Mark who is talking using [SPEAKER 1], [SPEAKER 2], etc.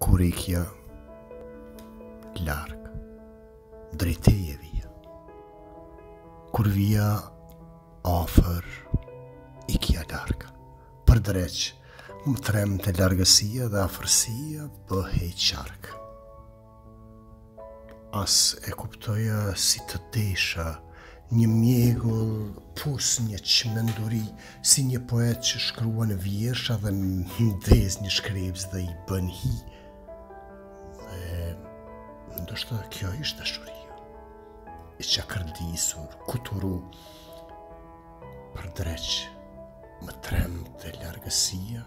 [SPEAKER 1] Kur ikja larg drejt teje vija Kur vija afër ikja larg Për dreq më trembte largësia dhe afërsia bëhej qark As e kuptoja si të desha një mjegull pus një çmenduri si një poet që shkruan vjersha dhe ndez një shkreps dhe i bën hi dhe ndoshta kjo ishte dashuria e çakërdisur kuturu për dreq më trembte largësia